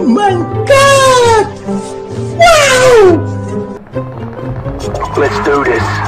Oh my god! Wow! Let's do this.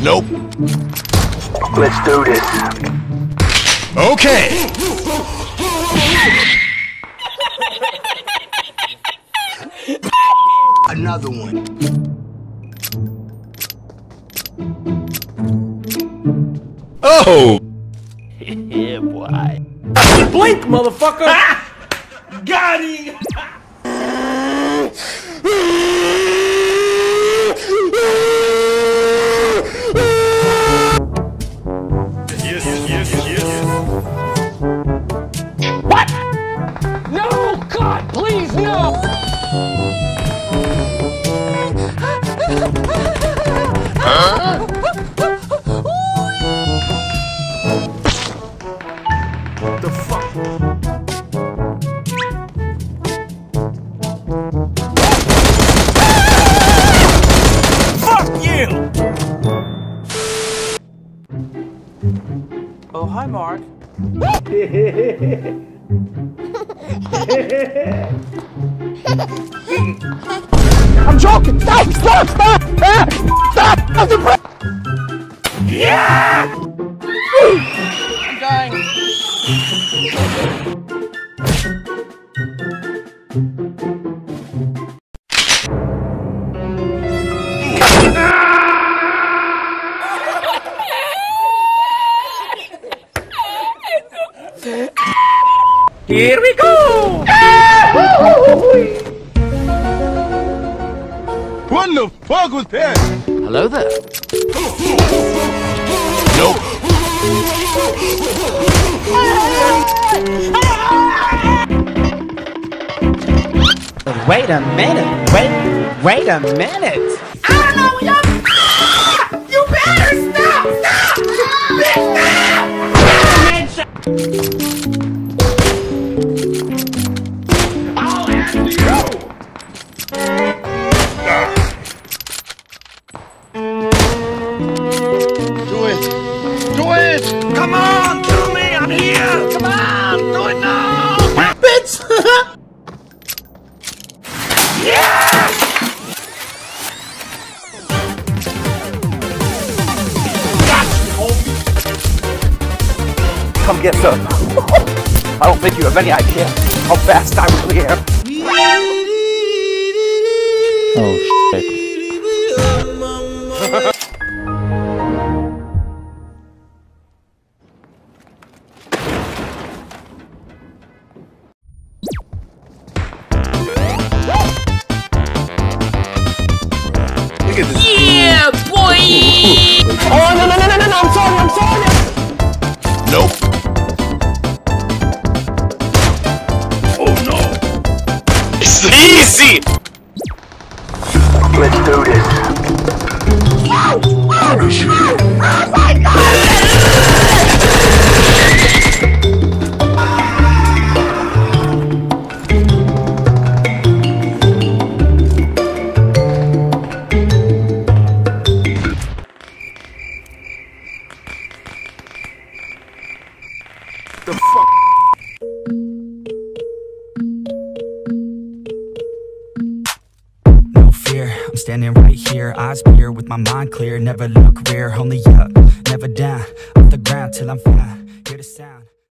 Nope. Let's do this. Okay. Another one. Oh. yeah, boy. Blink, motherfucker! Got him! Yes, yes, yes. No, God, please, no. The fuck? Fuck you! Oh, hi, Mark. I'm joking! Stop! Stop! Stop! Ah! Stop! Stop the! Yeah! I'm dying. Here we go! What the fuck was that? Hello there. Nope. Wait a minute. Wait, wait a minute. It. Come on! Kill me! I'm here! Come on! Do it now! Bitch! Come get some. I don't think you have any idea how fast I really am. Oh shit. No, I'm sorry, I'm sorry! Nope. Oh no! It's easy. Let's do this. The fuck? no fear. I'm standing right here, eyes clear with my mind clear. Never look rear, only up, never down. Off the ground till I'm fine.